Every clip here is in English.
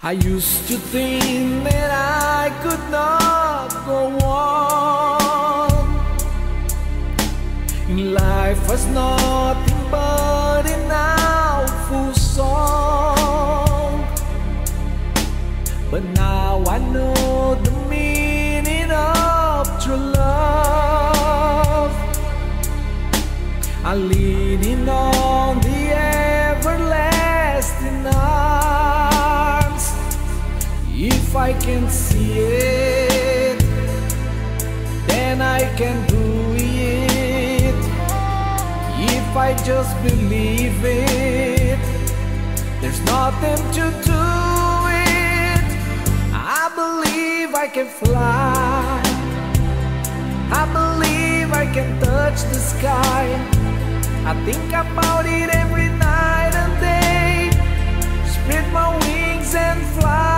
I used to think that I could not go on. In Life was nothing but an awful song. But now I know the meaning of true love. I'm leaning on If I can see it, then I can do it. If I just believe it, there's nothing to do it. I believe I can fly. I believe I can touch the sky. I think about it every night and day. Spread my wings and fly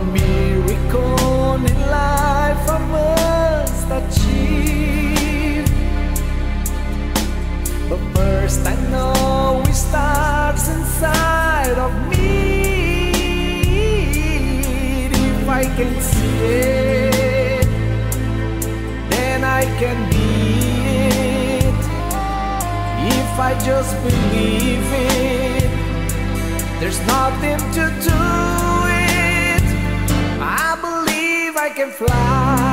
There are miracles in life I must achieve. But first, I know it starts inside of me. If I can see it, then I can be it. If I just believe it, there's nothing to do I can fly.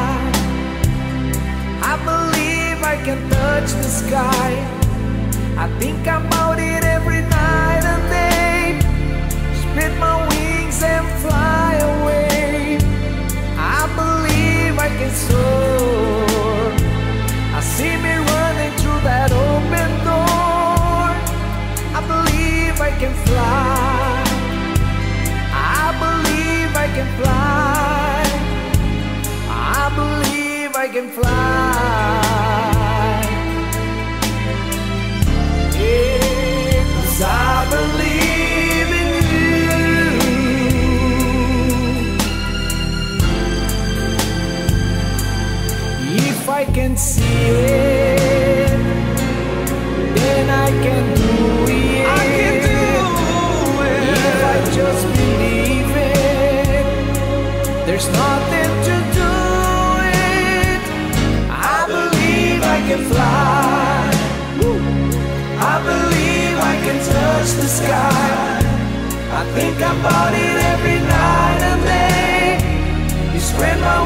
There's nothing to do it. I believe I can fly. I believe I can touch the sky. I think about it every night and day. You spread my